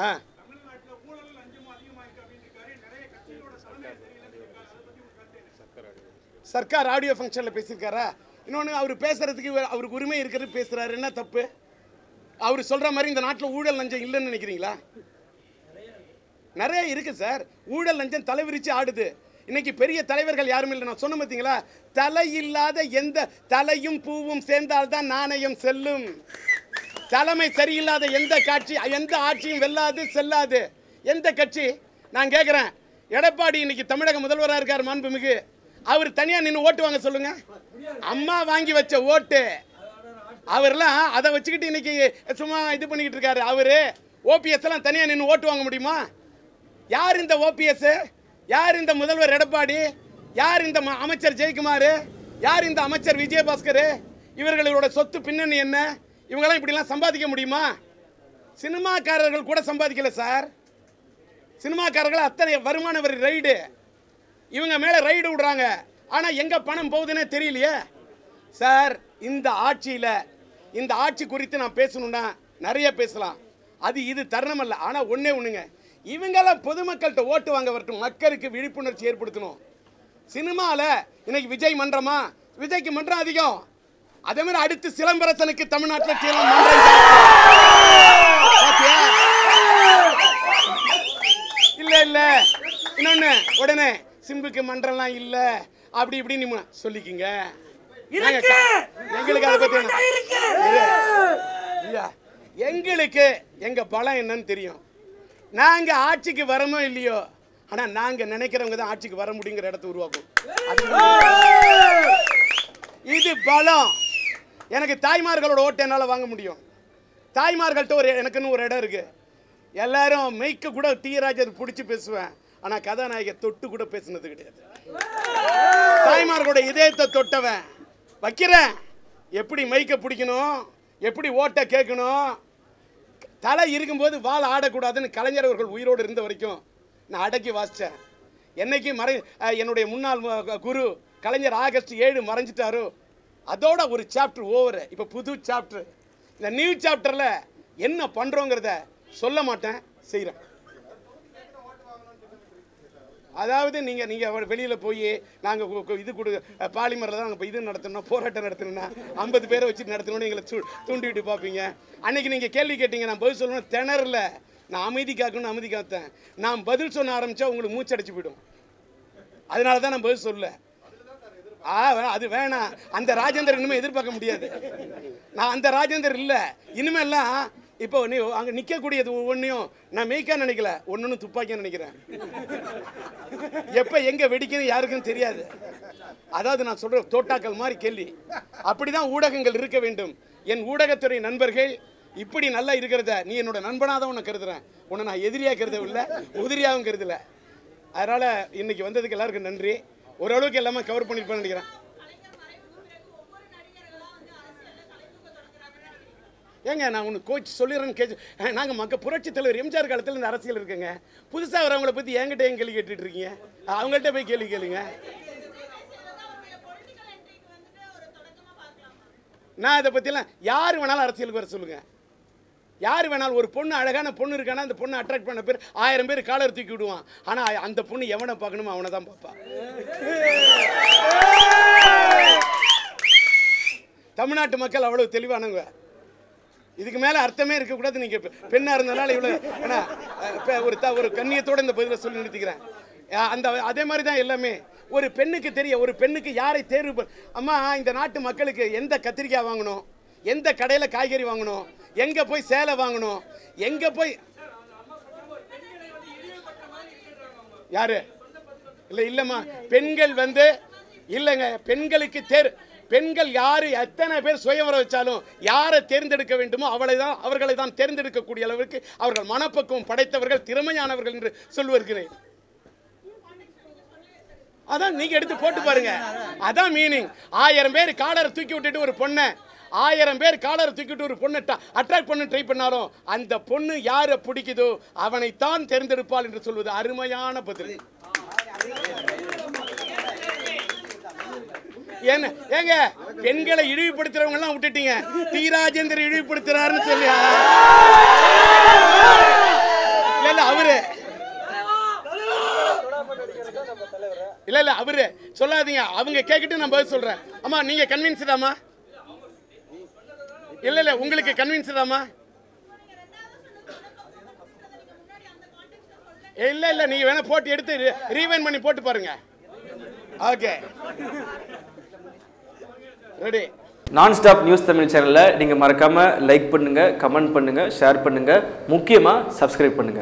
ஆ. Sarkar audio ஃபங்க்ஷனில் பேசியிருக்காரா? இன்னொன்று அவர் பேசுறதுக்கு அவருக்கு உரிமை இருக்கிறது பேசுறாரு. என்ன தப்பு? அவர் சொல்ற மாதிரி இந்த நாட்டில் ஊழல் லஞ்சம் இல்லைன்னு நினைக்கிறீங்களா? நிறைய இருக்கு சார். ஊழல் லஞ்சம் தலைவிரிச்சு ஆடுது. இன்னைக்கு பெரிய தலைவர்கள் யாரும் இல்லை. நான் சொன்ன பார்த்தீங்களா? தலை இல்லாத எந்த தலையும் பூவும் சேர்ந்தால்தான் நாணயம் செல்லும். தலைமை சரியில்லாத எந்த காட்சி எந்த ஆட்சியும் வெல்லாது செல்லாது. எந்த கட்சி? நான் கேட்குறேன் எடப்பாடி இன்னைக்கு தமிழக முதல்வராக இருக்கார் மாண்புமிகு. அவர் தனியாக நின்று ஓட்டு வாங்க சொல்லுங்க. அம்மா வாங்கி வச்ச ஓட்டு. அவர்லாம் அதை வச்சுக்கிட்டு இன்னைக்கு சும்மா இது பண்ணிக்கிட்டு இருக்காரு. அவரு ஓபிஎஸ் எல்லாம் தனியாக நின்று ஓட்டு வாங்க முடியுமா? யார் இந்த ஓபிஎஸ் யார் இந்த முதல்வர் எடப்பாடி? யார் இந்த ம- அமைச்சர் ஜெயக்குமார்? யார் இந்த அமைச்சர் விஜயபாஸ்கர்? இவர்களோட சொத்து பின்னணி என்ன? இவங்கெல்லாம் இப்படிலாம் சம்பாதிக்க முடியுமா? சினிமாக்காரர்கள் கூட சம்பாதிக்கல சார். சினிமாக்காரர்கள் அத்தனை வருமான வரி ரைடு. இவங்க மேலே ரைடு விடுறாங்க. ஆனால் எங்கே பணம் போகுதுன்னே தெரியலையே. சார் இந்த ஆட்சியில் இந்த ஆட்சி குறித்து நான் பேசணும்னா நிறைய பேசலாம். அது இது தருணம் அல்ல. ஆனால் ஒன்றே ஒன்றுங்க இவங்கெல்லாம் பொதுமக்கள்கிட்ட ஓட்டு வாங்க வரட்டும் மக்களுக்கு விழிப்புணர்ச்சி ஏற்படுத்தணும். சினிமாவில் இன்னைக்கு விஜய் மன்றமா? விஜய்க்கு மன்றம் அதிகம். அதே மாதிரி அடுத்து சிலம்பரசனுக்கு தமிழ்நாட்டில். பாத்தியா? இல்ல இல்ல. இன்னொன்னு உடனே சிம்புக்கு மன்றம்லாம் இல்ல. அப்படி இப்படி நீ சொல்லிக்கிங்க. எங்களுக்கு அதை பத்தி எங்களுக்கு எங்க பலம் என்னன்னு தெரியும். நாங்க ஆட்சிக்கு வரமோ இல்லையோ ஆனா நாங்க நினைக்கிறவங்க தான் ஆட்சிக்கு வர முடியுங்கிற இடத்தை உருவாக்கும். இது பலம். எனக்கு தாய்மார்களோட ஓட்டு என்னால் வாங்க முடியும். தாய்மார்கள்ட்ட ஒரு எனக்குன்னு ஒரு இடம் இருக்குது எல்லாரும் மெய்க்க கூட டீராஜர் பிடிச்சி பேசுவேன். ஆனால் கதாநாயகை தொட்டு கூட பேசுனது கிடையாது. தாய்மார்களோட இதயத்தை தொட்டவன். வைக்கிறேன். எப்படி மெய்க்க பிடிக்கணும்? எப்படி ஓட்டை கேட்கணும்? தலை இருக்கும்போது வால் ஆடக்கூடாதுன்னு கலைஞர் அவர்கள் உயிரோடு இருந்த வரைக்கும் நான் அடக்கி வாசித்தேன் என்னைக்கு மறை என்னுடைய முன்னாள் குரு கலைஞர் ஆகஸ்ட் ஏழு மறைஞ்சிட்டாரோ அதோட ஒரு சாப்டர் ஓவரு இப்போ புது சாப்டர் இந்த நியூ சாப்டரில் என்ன பண்ணுறோங்கிறத சொல்ல மாட்டேன் செய்கிறேன் அதாவது நீங்கள் நீங்கள் வெளியில் போய் நாங்கள் இது கொடு பாலிமரில் தான் நாங்கள் இது நடத்தணும் போராட்டம் நடத்தணும்னா ஐம்பது பேரை வச்சு நடத்தணும்னு எங்களை தூ தூண்டி விட்டு பார்ப்பீங்க. அன்னைக்கு நீங்கள் கேள்வி கேட்டீங்க நான் பதில் சொல்லணும் திணறல. நான் அமைதி காக்கணும்னு அமைதி காத்தேன். நான் பதில் சொன்ன ஆரம்பித்தா உங்களுக்கு மூச்சடைச்சு போயிடும். அதனால தான் நான் பதில் சொல்லலை. ஆ அது வேணாம். அந்த ராஜேந்தர் இனிமே எதிர்பார்க்க முடியாது. நான் அந்த ராஜேந்தர் இல்லை. இனிமேல்லாம் இப்போ நீ அங்கே நிற்கக்கூடியது ஒவ்வொன்றையும் நான் மெய்க்கா நினைக்கல ஒன்று துப்பாக்கின்னு நினைக்கிறேன். எப்போ எங்கே வெடிக்கணும் யாருக்குன்னு தெரியாது. அதாவது நான் சொல்ற தோட்டாக்கள் மாதிரி கேள்வி. அப்படிதான் ஊடகங்கள் இருக்க வேண்டும். என் ஊடகத்துறை நண்பர்கள் இப்படி நல்லா இருக்கிறத நீ என்னோட நண்பனாக தான் உன்னை கருதுறேன். உன்னை நான் எதிரியாக கருதவில்லை உதிரியாகவும் கருதலை. அதனால இன்னைக்கு வந்ததுக்கு எல்லாருக்கும் நன்றி. ஓரளவுக்கு எல்லாமே கவர் பண்ணிருப்பேன்னு நினைக்கிறேன். ஏங்க நான் உனக்கு கோச் சொல்லிடுறேன்னு கேச்சு நாங்கள் மக்க புரட்சி தலைவர் எம்ஜிஆர் காலத்தில் இந்த அரசியல் இருக்குங்க. புதுசாக வரவங்களை பற்றி என்கிட்ட ஏன் கேள்வி கேட்டுட்டு இருக்கீங்க அவங்கள்ட்ட போய் கேள்வி கேளுங்க. நான் இதை பற்றிலாம் யார் வேணாலும் அரசியலுக்கு வர சொல்லுங்கள் யார் வேணாலும் ஒரு பொண்ணு அழகான பொண்ணு இருக்கானா அந்த பொண்ணை அட்ராக்ட் பண்ண பேர் ஆயிரம் பேர் காலர் தூக்கி விடுவான். ஆனால் அந்த பொண்ணு எவனை பார்க்கணுமோ அவனை தான் பார்ப்பான் தமிழ்நாட்டு மக்கள் அவ்வளவு தெளிவானவங்க. இதுக்கு மேலே அர்த்தமே இருக்கக்கூடாது நீங்கள் பெண்ணாக இருந்தனால இவ்வளோ ஏன்னா இப்போ ஒரு த- ஒரு கண்ணியத்தோட இந்த பதிலை சொல்லி நிறுத்திக்கிறேன். அந்த அதே மாதிரி தான் எல்லாமே. ஒரு பெண்ணுக்கு தெரிய ஒரு பெண்ணுக்கு யாரை தேர்வு அம்மா இந்த நாட்டு மக்களுக்கு எந்த கத்திரிக்காய் வாங்கணும்? எந்த கடையில் காய்கறி வாங்கணும்? எங்கே போய் சேலை வாங்கணும்? எங்கே போய் யாரு? இல்லை இல்லைம்மா. பெண்கள் வந்து இல்லைங்க பெண்களுக்கு தேர் பெண்கள் யார் எத்தனை பேர் சுயவரம் வச்சாலும் யாரை தேர்ந்தெடுக்க வேண்டுமோ அவளை தான் அவர்களை தான் தேர்ந்தெடுக்கக்கூடிய அளவுக்கு அவர்கள் மனப்பக்குவம் படைத்தவர்கள் திறமையானவர்கள் என்று சொல்லுவருக்கிறேன் அதான் நீங்க எடுத்து போட்டு பாருங்க. அதான் மீனிங் ஆயிரம் பேர் காலரை தூக்கி விட்டுட்டு ஒரு பொண்ணை ஆயிரம் பேர் காலரை தூக்கிட்டு ஒரு பொண்ணை அட்ராக்ட் பண்ண ட்ரை பண்ணாலும் அந்த பொண்ணு யாரை பிடிக்குதோ அவனைத்தான் தேர்ந்தெடுப்பாள் என்று சொல்வது அருமையான பதில். என்ன ஏங்க பெண்களை இழிவுபடுத்துறவங்க எல்லாம் விட்டுட்டீங்க. டி. ராஜேந்திர இழிவுபடுத்துறாருன்னு சொல்லியா இல்ல அவரு. இல்ல இல்ல அவரு. சொல்லாதீங்க. அவங்க கேட்கிட்டு நான் பதில் சொல்றேன். ஆமா நீங்க கன்வின்ஸ்டாமா இல்ல இல்ல உங்களுக்கு கன்வின்ஸ்டாமா இல்ல இல்ல நீங்க வேணா போட்டு எடுத்து ரீவைன் பண்ணி போட்டு பாருங்க. ஓகே ரெடி நான் ஸ்டாப் நியூஸ் தமிழ் சேனலில் நீங்கள் மறக்காமல் லைக் பண்ணுங்கள் கமெண்ட் பண்ணுங்கள் ஷேர் பண்ணுங்கள் முக்கியமாக சப்ஸ்கிரைப் பண்ணுங்கள்